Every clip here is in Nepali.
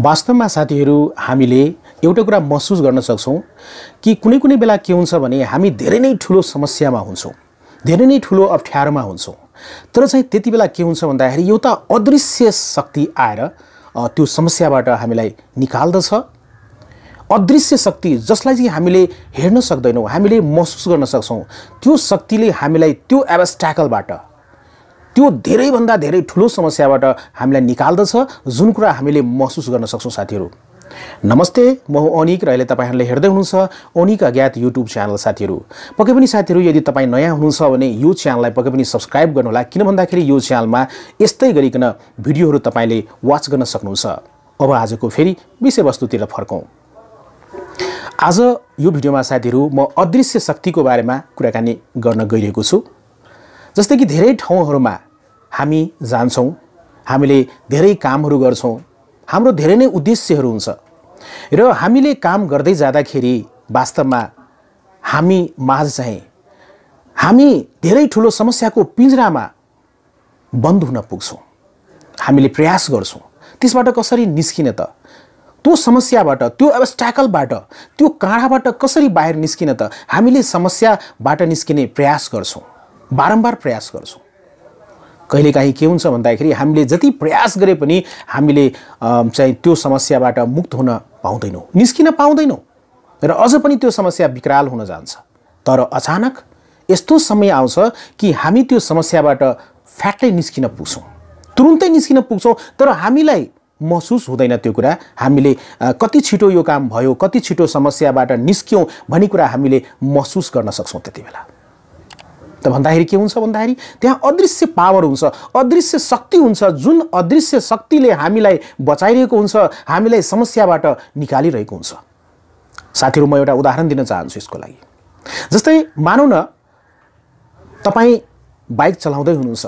वास्तवमा साथीहरू हामीले एउटा कुरा महसुस गर्न सक्छौँ कि कुनै कुनै बेला के हुन्छ भने हामी धेरै नै ठुलो समस्यामा हुन्छौँ धेरै नै ठुलो अप्ठ्यारोमा हुन्छौँ। तर चाहिँ त्यति बेला के हुन्छ भन्दाखेरि एउटा अदृश्य शक्ति आएर त्यो समस्याबाट हामीलाई निकाल्दछ। अदृश्य शक्ति जसलाई चाहिँ हामीले हेर्न सक्दैनौँ हामीले महसुस गर्न सक्छौँ त्यो शक्तिले हामीलाई त्यो एबस्ट्याकलबाट त्यो धेरैभन्दा धेरै ठुलो समस्याबाट हामीलाई निकाल्दछ जुन कुरा हामीले महसुस गर्न सक्छौँ साथीहरू। नमस्ते म हुँ अनिक र अहिले तपाईँहरूले हेर्दै हुनुहुन्छ अनिक अज्ञात युट्युब च्यानल साथीहरू। पक्कै पनि साथीहरू यदि तपाईँ नयाँ हुनुहुन्छ भने यो च्यानललाई पक्कै पनि सब्सक्राइब गर्नुहोला किन भन्दाखेरि यो च्यानलमा यस्तै गरिकन भिडियोहरू तपाईँले वाच गर्न सक्नुहुन्छ। अब आजको फेरि विषयवस्तुतिर फर्कौँ। आज यो भिडियोमा साथीहरू म अदृश्य शक्तिको बारेमा कुराकानी गर्न गइरहेको छु। जस्तै कि धेरै ठाउँहरूमा हामी जान्छौँ हामीले धेरै कामहरू गर्छौँ। हाम्रो धेरै नै उद्देश्यहरू हुन्छ। र हामीले काम गर्दै जाँदाखेरि वास्तवमा हामी माझ चाहिँ हामी धेरै ठुलो समस्याको पिंजरामा बन्द हुन पुग्छौँ। हामीले प्रयास गर्छौँ। त्यसबाट कसरी निस्किने त? त्यो समस्याबाट त्यो एब्स्ट्याकलबाट त्यो काँडाबाट कसरी बाहिर निस्किन त? हामीले समस्याबाट निस्किने प्रयास गर्छौँ। बारम्बार प्रयास गर्छौँ। कहिलेकाहीँ के हुन्छ भन्दाखेरि हामीले जति प्रयास गरे पनि हामीले चाहिँ त्यो समस्याबाट मुक्त हुन पाउँदैनौँ निस्किन पाउँदैनौँ। र अझ पनि त्यो समस्या विकराल हुन जान्छ। तर अचानक यस्तो समय आउँछ कि हामी त्यो समस्याबाट फ्याट्टै निस्किन पुग्छौँ। तुरुन्तै निस्किन पुग्छौँ तर हामीलाई महसुस हुँदैन त्यो कुरा। हामीले कति छिटो यो काम भयो कति छिटो समस्याबाट निस्क्यौँ भन्ने कुरा हामीले महसुस गर्न सक्छौँ त्यति बेला। त भन्दाखेरि के हुन्छ भन्दाखेरि त्यहाँ अदृश्य पावर हुन्छ अदृश्य शक्ति हुन्छ जुन अदृश्य शक्तिले हामीलाई बचाइरहेको हुन्छ हामीलाई समस्याबाट निकालिरहेको हुन्छ। साथीहरू म एउटा उदाहरण दिन चाहन्छु यसको लागि। जस्तै मानौ न तपाईँ बाइक चलाउँदै हुनुहुन्छ।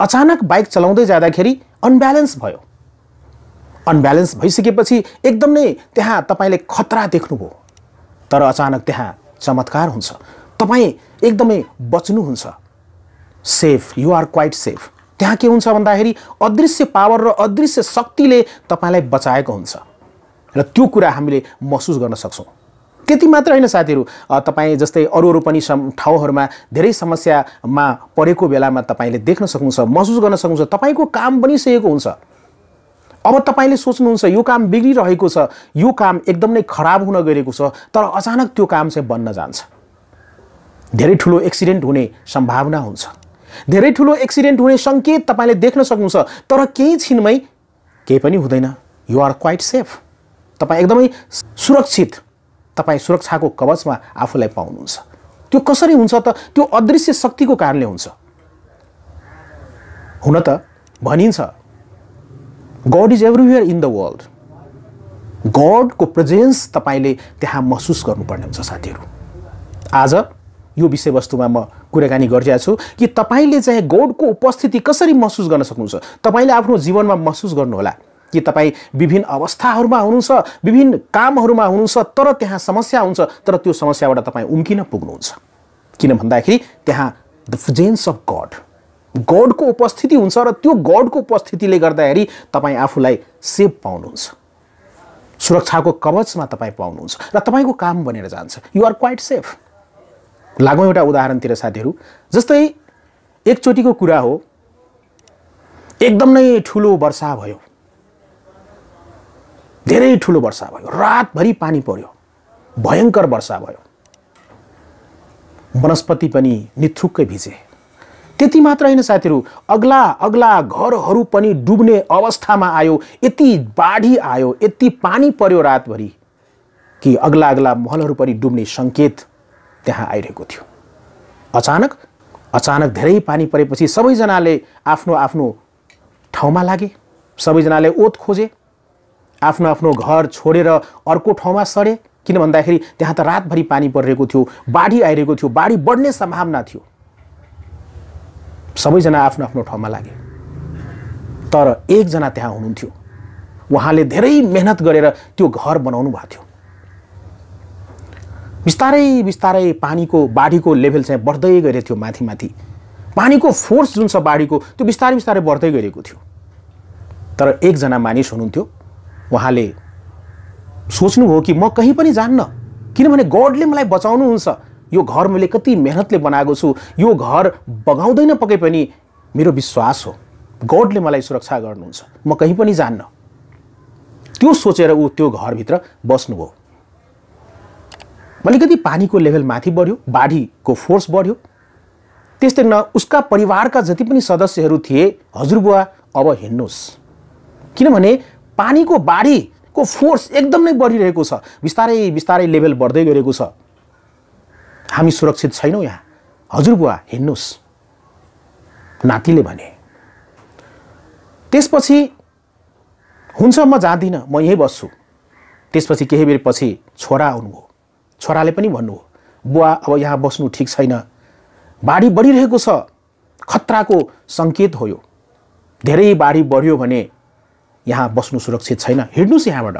अचानक बाइक चलाउँदै जाँदाखेरि अनब्यालेन्स भयो। अनब्यालेन्स भइसकेपछि एकदम नै त्यहाँ तपाईँले खतरा देख्नुभयो। तर अचानक त्यहाँ चमत्कार हुन्छ। तपाईँ एकदमै बच्नुहुन्छ। Safe you are quite safe त्यहाँ के हुन्छ भन्दाखेरि अदृश्य पावर र अदृश्य शक्तिले तपाईँलाई बचाएको हुन्छ। र त्यो कुरा हामीले महसुस गर्न सक्छौँ। त्यति मात्र होइन साथीहरू तपाईँ जस्तै अरू अरू पनि सम ठाउँहरूमा धेरै समस्यामा परेको बेलामा तपाईँले देख्न सक्नुहुन्छ महसुस गर्न सक्नुहुन्छ तपाईँको काम बनिसकेको हुन्छ। अब तपाईँले सोच्नुहुन्छ यो काम बिग्रिरहेको छ यो काम एकदम नै खराब हुन गइरहेको छ तर अचानक त्यो काम चाहिँ बन्न जान्छ। धेरै ठुलो एक्सिडेन्ट हुने सम्भावना हुन्छ। धेरै ठुलो एक्सिडेन्ट हुने सङ्केत तपाईँले देख्न सक्नुहुन्छ तर केही छिनमै केही पनि हुँदैन। यु आर क्वाइट सेफ तपाईँ एकदमै सुरक्षित तपाईँ सुरक्षाको कवचमा आफूलाई पाउनुहुन्छ। त्यो कसरी हुन्छ त? त्यो अदृश्य शक्तिको कारणले हुन्छ। हुन त भनिन्छ God is everywhere in the world गडको presence तपाईँले त्यहाँ महसुस गर्नुपर्ने हुन्छ साथीहरू। आज यो विषयवस्तुमा म कुराकानी गरिरहेको छु। कि तपाईँले चाहिँ गडको उपस्थिति कसरी महसुस गर्न सक्नुहुन्छ? तपाईँले आफ्नो जीवनमा महसुस गर्नुहोला। कि तपाईँ विभिन्न अवस्थाहरूमा हुनुहुन्छ विभिन्न कामहरूमा हुनुहुन्छ तर त्यहाँ समस्या हुन्छ तर त्यो समस्याबाट तपाईँ उम्किन पुग्नुहुन्छ। किन भन्दाखेरि त्यहाँ द प्रेजेन्स अफ गड। गडको उपस्थिति हुन्छ र त्यो गडको उपस्थितिले गर्दाखेरि तपाईँ आफूलाई सेफ पाउनुहुन्छ। सुरक्षाको कवचमा तपाईँ पाउनुहुन्छ। र तपाईँको काम बनेर जान्छ। यु आर क्वाइट सेफ लागौँ एउटा उदाहरणतिर साथीहरू जस्तै एकचोटिको कुरा हो एकदम नै ठुलो वर्षा भयो। धेरै ठुलो वर्षा भयो। रातभरि पानी पर्यो। भयङ्कर वर्षा भयो। वनस्पति पनि निथुक्कै भिजे। त्यति मात्र होइन साथीहरू अग्ला अग्ला घरहरू पनि डुब्ने अवस्थामा आयो यति बाढी आयो यति पानी पर्यो रातभरि कि अग्ला अग्ला महलहरू पनि डुब्ने सङ्केत त्यहाँ आइरहेको थियो। अचानक अचानक धेरै पानी परेपछि सबैजनाले आफ्नो आफ्नो ठाउँमा लागे। सबैजनाले ओत खोजे। आफ्नो आफ्नो घर छोडेर अर्को ठाउँमा सरे किन भन्दाखेरि त्यहाँ त रातभरि पानी परिरहेको थियो बाढी आइरहेको थियो बाढी बढ्ने सम्भावना थियो। सबैजना आफ्नो आफ्नो ठाउँमा लागे। तर एकजना त्यहाँ हुनुहुन्थ्यो। उहाँले धेरै मेहनत गरेर त्यो घर बनाउनु भएको थियो। बिस्तारै बिस्तारै पानीको बाढीको लेभल चाहिँ बढ्दै गइरहेको थियो माथि माथि पानीको फोर्स जुन छ बाढीको त्यो बिस्तारै बिस्तारै बढ्दै गइरहेको थियो। तर एकजना मानिस हुनुहुन्थ्यो उहाँले सोच्नुभयो कि म कहीँ पनि जान्न किनभने गडले मलाई बचाउनुहुन्छ। यो घर मैले कति मेहनतले बनाएको छु यो घर बगाउँदैन पके पनि मेरो विश्वास हो। गडले मलाई सुरक्षा गर्नुहुन्छ म कहीँ पनि जान्न। त्यो सोचेर ऊ त्यो घरभित्र बस्नुभयो। अलिकति पानीको लेभल माथि बढ्यो बाढीको फोर्स बढ्यो। त्यस्तै न उसका परिवारका जति पनि सदस्यहरू थिए हजुरबुवा अब हिँड्नुहोस्। किनभने पानीको बाढीको फोर्स एकदम नै बढिरहेको छ। बिस्तारै बिस्तारै लेभल बढ्दै गइरहेको छ। हामी सुरक्षित छैनौँ यहाँ। हजुरबुवा हिँड्नुहोस्। नातिले भने। त्यसपछि हुन्छ म जाँदिनँ म यहीँ बस्छु। त्यसपछि केही बेर पछि छोरा आउनुभयो। छोराले पनि भन्नुभयो बुवा अब यहाँ बस्नु ठिक छैन। बाढी बढिरहेको छ। खतराको सङ्केत हो यो। धेरै बाढी बढ्यो भने यहाँ बस्नु सुरक्षित छैन। हिँड्नुहोस् यहाँबाट।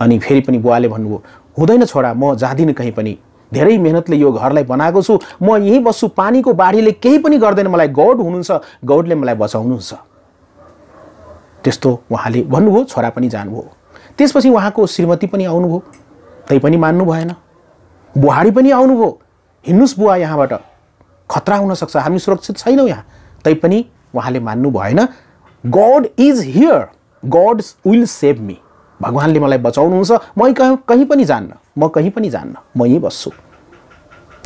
अनि फेरि पनि बुवाले भन्नुभयो हुँदैन छोरा म जाँदिनँ कहीँ पनि। धेरै मेहनतले यो घरलाई बनाएको छु। म यहीँ बस्छु। पानीको बाढीले केही पनि गर्दैन। मलाई गौड हुनुहुन्छ। गौडले मलाई बचाउनुहुन्छ। त्यस्तो उहाँले भन्नुभयो छोरा पनि जानुभयो। त्यसपछि उहाँको श्रीमती पनि आउनुभयो। तै पनि मान्नु भएन। बुहारी पनि आउनुभयो। हिँड्नुहोस् बुवा यहाँबाट। खतरा हुनसक्छ। हामी सुरक्षित छैनौँ यहाँ। तैपनि उहाँले मान्नु भएन। God is here God will save me भगवान्ले मलाई बचाउनुहुन्छ। म कहीँ कहीँ पनि जान्न। म कहीँ पनि जान्न। म यहीँ बस्छु।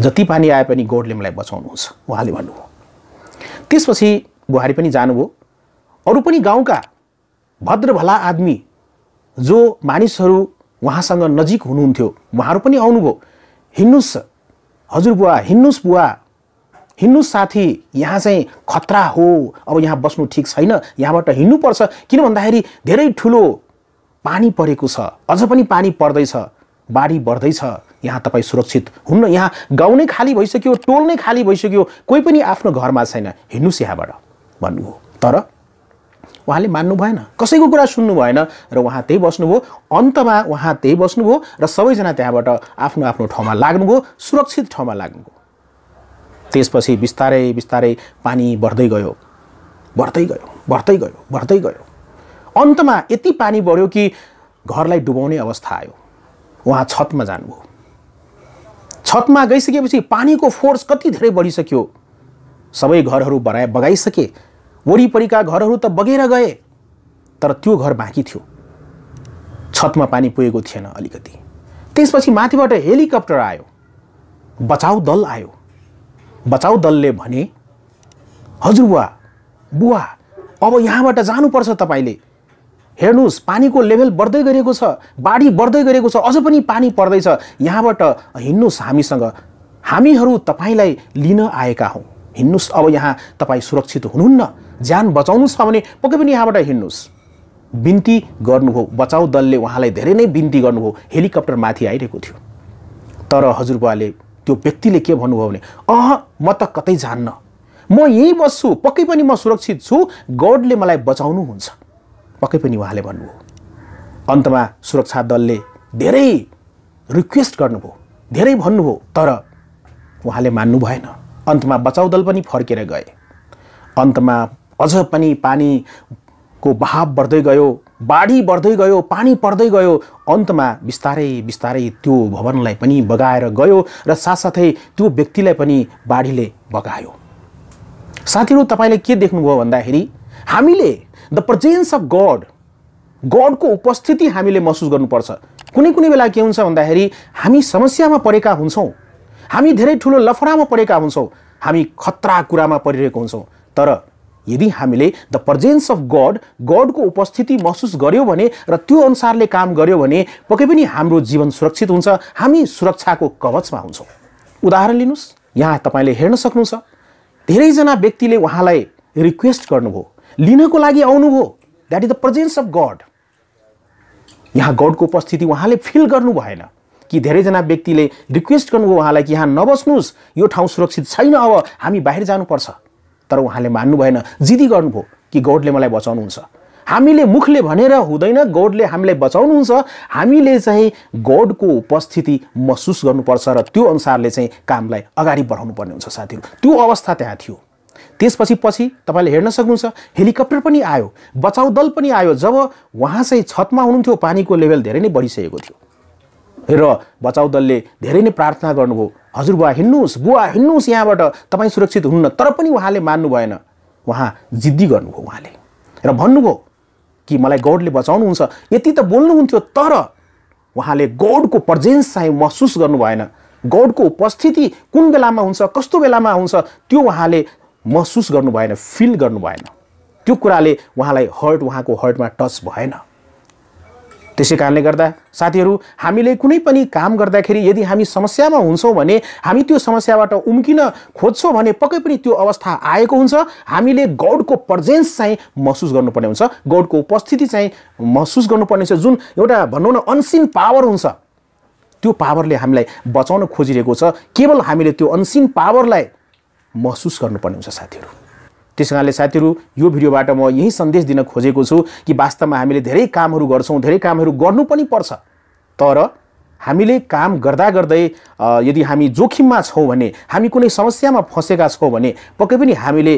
जति पानी आए पनि गडले मलाई बचाउनुहुन्छ। उहाँले भन्नुभयो। त्यसपछि बुहारी पनि जानुभयो। अरू पनि गाउँका भद्र भला आदमी जो मानिसहरू उहाँसँग नजिक हुनुहुन्थ्यो। उहाँहरू पनि आउनुभयो। हिँड्नुहोस् हजुर बुवा हिँड्नुहोस् बुवा। हिँड्नुहोस् साथी। यहाँ चाहिँ खतरा हो। अब यहाँ बस्नु ठिक छैन। यहाँबाट हिँड्नुपर्छ। किन भन्दाखेरि धेरै ठुलो पानी परेको छ। अझ पनि पानी पर्दैछ। बाढी बढ्दैछ। यहाँ तपाईँ सुरक्षित हुन्न। यहाँ गाउँ नै खाली भइसक्यो टोल नै खाली भइसक्यो। कोही पनि आफ्नो घरमा छैन। हिँड्नुहोस् यहाँबाट। भन्नुभयो। तर उहाँले मान्नु भएन। कसैको कुरा सुन्नु भएन र उहाँ त्यही बस्नुभयो। अन्तमा उहाँ त्यही बस्नुभयो र सबैजना त्यहाँबाट आफ्नो आफ्नो ठाउँमा लाग्नुभयो सुरक्षित ठाउँमा लाग्नुभयो। त्यसपछि बिस्तारै बिस्तारै पानी बढ्दै गयो। बढ्दै गयो बढ्दै गयो बढ्दै गयो। अन्तमा यति पानी बढ्यो कि घरलाई डुबाउने अवस्था आयो। उहाँ छतमा जानुभयो। छतमा गइसकेपछि पानीको फोर्स कति धेरै बढिसक्यो? सबै घरहरू बढाए बगाइसके। वरिपरिका घरहरू त बगेर गए तर त्यो घर बाँकी थियो। छतमा पानी पुगेको थिएन अलिकति। त्यसपछि माथिबाट हेलिकप्टर आयो। बचाउ दल आयो। बचाउ दलले भने हजुर बुवा बुवा अब यहाँबाट जानुपर्छ तपाईँले। हेर्नुहोस् पानीको लेभल बढ्दै गरेको छ बाढी बढ्दै गरेको छ अझ पनि पानी पर्दैछ। यहाँबाट हिँड्नुहोस् हामीसँग। हामीहरू तपाईँलाई लिन आएका हौँ। हिँड्नुहोस् अब यहाँ तपाईँ सुरक्षित हुनुहुन्न। ज्यान बचाउनु छ भने पक्कै पनि यहाँबाट हिँड्नुहोस्। बिन्ती गर्नुभयो बचाउ दलले उहाँलाई धेरै नै बिन्ती गर्नुभयो हेलिकप्टर माथि आइरहेको थियो। तर हजुरबुवाले त्यो व्यक्तिले के भन्नुभयो भने अह म त कतै जान्न। म यहीँ बस्छु पक्कै पनि म सुरक्षित छु गडले मलाई बचाउनुहुन्छ पक्कै पनि उहाँले भन्नुभयो। अन्तमा सुरक्षा दलले धेरै रिक्वेस्ट गर्नुभयो धेरै भन्नुभयो तर उहाँले मान्नु भएन। अन्तमा बचाउ दल पनि फर्केर गए। अन्तमा अझ पनि पानीको बहाव बढ्दै गयो बाढी बढ्दै गयो पानी पर्दै गयो। अन्तमा बिस्तारै बिस्तारै त्यो भवनलाई पनि बगाएर गयो र साथसाथै त्यो व्यक्तिलाई पनि बाढीले बगायो। साथीहरू तपाईँले के देख्नुभयो भन्दाखेरि हामीले द प्रेजेन्स अफ गड गडको उपस्थिति हामीले महसुस गर्नुपर्छ। कुनै कुनै बेला के हुन्छ भन्दाखेरि हामी समस्यामा परेका हुन्छौँ हामी धेरै ठुलो लफडामा परेका हुन्छौँ हामी खतरा कुरामा परिरहेको हुन्छौँ। तर यदि हामीले द प्रेजेन्स अफ गड गडको उपस्थिति महसुस गऱ्यौँ भने र त्यो अनुसारले काम गऱ्यौँ भने पक्कै पनि हाम्रो जीवन सुरक्षित हुन्छ हामी सुरक्षाको कवचमा हुन्छौँ। उदाहरण लिनुहोस्। यहाँ तपाईँले हेर्न सक्नुहुन्छ धेरैजना व्यक्तिले उहाँलाई रिक्वेस्ट गर्नुभयो लिनको लागि आउनुभयो। That is the presence of God यहाँ गडको उपस्थिति उहाँले फिल गर्नु भएन कि धेरैजना व्यक्तिले रिक्वेस्ट गर्नुभयो उहाँलाई कि यहाँ नबस्नुहोस् यो ठाउँ सुरक्षित छैन अब हामी बाहिर जानुपर्छ। तर उहाँले मान्नु भएन। जिदी गर्नुभयो कि गौडले मलाई बचाउनुहुन्छ। हामीले मुखले भनेर हुँदैन गौडले हामीलाई बचाउनुहुन्छ। हामीले चाहिँ गौडको उपस्थिति महसुस गर्नुपर्छ र त्यो अनुसारले चाहिँ कामलाई अगाडि बढाउनु पर्ने हुन्छ साथीहरू। त्यो अवस्था त्यहाँ थियो। त्यसपछि पछि तपाईँले हेर्न सक्नुहुन्छ हेलिकप्टर पनि आयो बचाउ दल पनि आयो। जब उहाँ चाहिँ छतमा हुनुहुन्थ्यो पानीको लेभल धेरै नै बढिसकेको थियो। र बचाउ दलले धेरै नै प्रार्थना गर्नुभयो। हजुरबुवा हिँड्नुहोस्। बुवा हिँड्नुहोस् यहाँबाट। तपाईँ सुरक्षित हुनुहुन्न तर पनि उहाँले मान्नु भएन। उहाँ जिद्दी गर्नुभयो उहाँले। र भन्नुभयो कि मलाई गौडले बचाउनुहुन्छ। यति त बोल्नुहुन्थ्यो तर उहाँले गौडको प्रेजेन्स चाहिँ महसुस गर्नु भएन। गौडको उपस्थिति कुन बेलामा हुन्छ कस्तो बेलामा हुन्छ त्यो उहाँले महसुस गर्नु भएन फिल गर्नु भएन। त्यो कुराले उहाँलाई हर्ट उहाँको हर्टमा टच भएन। त्यसै कारणले गर्दा साथीहरू हामीले कुनै पनि काम गर्दाखेरि यदि हामी समस्यामा हुन्छौँ भने हामी त्यो समस्याबाट उम्किन खोज्छौँ भने पक्कै पनि त्यो अवस्था आएको हुन्छ। हामीले गौडको प्रेजेन्स चाहिँ महसुस गर्नुपर्ने हुन्छ। गौडको उपस्थिति चाहिँ महसुस गर्नुपर्ने हुन्छ। जुन एउटा भनौँ न अनसिन पावर हुन्छ त्यो पावरले हामीलाई बचाउन खोजिरहेको छ। केवल हामीले त्यो अनसिन पावरलाई महसुस गर्नुपर्ने हुन्छ साथीहरू। त्यस कारणले साथीहरू यो भिडियोबाट म यही सन्देश दिन खोजेको छु कि वास्तवमा हामीले धेरै कामहरू गर्छौँ धेरै कामहरू गर्नु पनि पर्छ। तर हामीले काम गर्दा गर्दै यदि हामी जोखिममा छौँ भने हामी कुनै समस्यामा फँसेका छौँ भने पक्कै पनि हामीले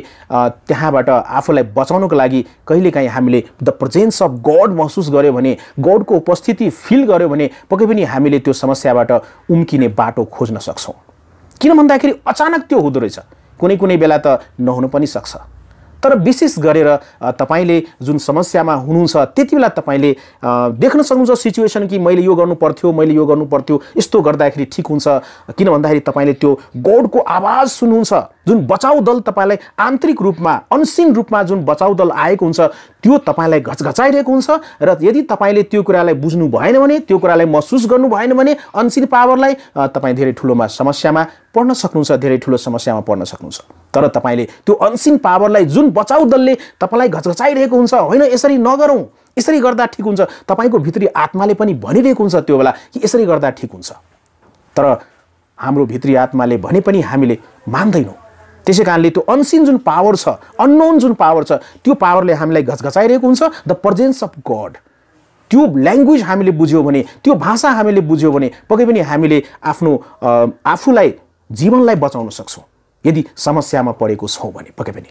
त्यहाँबाट आफूलाई बचाउनको लागि कहिलेकाहीँ हामीले द प्रेजेन्स अफ गड महसुस गऱ्यो भने गडको उपस्थिति फिल गऱ्यो भने पक्कै पनि हामीले त्यो समस्याबाट उम्किने बाटो खोज्न सक्छौँ। किन भन्दाखेरि अचानक त्यो हुँदो रहेछ। कुनै कुनै बेला त नहुनु पनि सक्छ। तर विशेष गरेर तपाईँले जुन समस्यामा हुनुहुन्छ त्यति बेला तपाईँले देख्न सक्नुहुन्छ सिचुएसन कि मैले यो गर्नु पर्थ्यो मैले यो गर्नु पर्थ्यो यस्तो गर्दाखेरि ठिक हुन्छ? किन भन्दाखेरि तपाईँले त्यो गौडको आवाज सुन्नुहुन्छ जुन बचाउ दल तपाईँलाई आन्तरिक रूपमा अनसिन रूपमा जुन बचाउ दल आएको हुन्छ त्यो तपाईँलाई घचघचाइरहेको हुन्छ र यदि तपाईँले त्यो कुरालाई बुझ्नु भएन भने त्यो कुरालाई महसुस गर्नु भएन भने अनसिन पावरलाई तपाईँ धेरै ठुलोमा समस्यामा पर्न सक्नुहुन्छ धेरै ठुलो समस्यामा पर्न सक्नुहुन्छ। तर तपाईँले त्यो अनसिन पावरलाई जुन बचाउ दलले तपाईँलाई घचघचाइरहेको हुन्छ होइन यसरी नगरौँ। यसरी गर्दा ठिक हुन्छ। तपाईँको भित्री आत्माले पनि भनिरहेको हुन्छ त्यो बेला कि यसरी गर्दा ठिक हुन्छ। तर हाम्रो भित्री आत्माले भने पनि हामीले मान्दैनौँ। त्यसै कारणले त्यो अनसिन जुन पावर छ अननोन जुन पावर छ त्यो पावरले हामीलाई घचघचाइरहेको हुन्छ। The presence of God. त्यो ल्याङ्ग्वेज हामीले बुझ्यौँ भने त्यो भाषा हामीले बुझ्यौँ भने पक्कै पनि हामीले आफ्नो आफूलाई जीवनलाई बचाउन सक्छौँ। यदि समस्यामा परेको छौँ भने पक्कै पनि।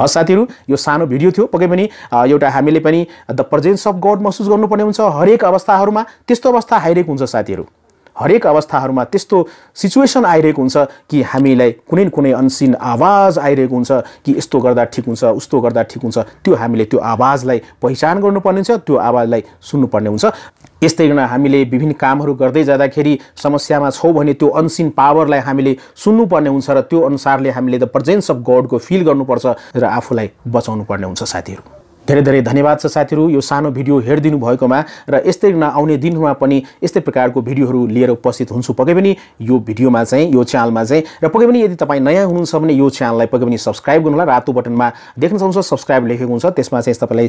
हस् साथीहरू यो सानो भिडियो थियो पक्कै पनि एउटा हामीले पनि द प्रेजेन्स अफ गड महसुस गर्नुपर्ने हुन्छ हरेक अवस्थाहरूमा। त्यस्तो अवस्था आइरहेको हुन्छ साथीहरू। हरेक अवस्थाहरूमा त्यस्तो सिचुएसन आइरहेको हुन्छ कि हामीलाई कुनै न कुनै अनसिन आवाज आइरहेको हुन्छ कि यस्तो गर्दा ठिक हुन्छ उस्तो गर्दा ठिक हुन्छ। त्यो हामीले त्यो आवाजलाई पहिचान गर्नुपर्ने हुन्छ त्यो आवाजलाई सुन्नुपर्ने हुन्छ। यस्तै गर्न हामीले विभिन्न कामहरू गर्दै जाँदाखेरि समस्यामा छौँ भने त्यो अनसिन पावरलाई हामीले सुन्नुपर्ने हुन्छ र त्यो अनुसारले हामीले द प्रेजेन्स अफ गडको फिल गर्नुपर्छ र आफूलाई बचाउनु पर्ने हुन्छ साथीहरू। धेरै धेरै धन्यवाद छ साथीहरू। यो सानो भिडियो हेरिदिनु भएकोमा र यस्तै आउने दिनमा पनि यस्तै प्रकारको भिडियोहरू लिएर उपस्थित हुन्छु। पक्कै पनि यो भिडियोमा चाहिँ यो च्यानलमा चाहिँ र पक्कै पनि यदि तपाईँ नयाँ हुनुहुन्छ भने यो च्यानललाई पक्कै पनि सब्सक्राइब गर्नुहोला। रातो बटनमा देख्न सक्नुहुन्छ सब्सक्राइब लेखेको हुन्छ। त्यसमा चाहिँ तपाईँलाई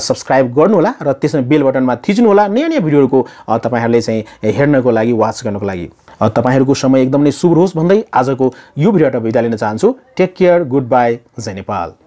सब्सक्राइब गर्नुहोला र त्यसमा बेल बटनमा थिच्नुहोला। नयाँ नयाँ भिडियोहरूको तपाईँहरूले चाहिँ हेर्नको लागि वाच गर्नको लागि। तपाईँहरूको समय एकदम शुभ होस् भन्दै आजको यो भिडियोबाट बिदा लिन चाहन्छु। टेक केयर गुड बाई जय नेपाल।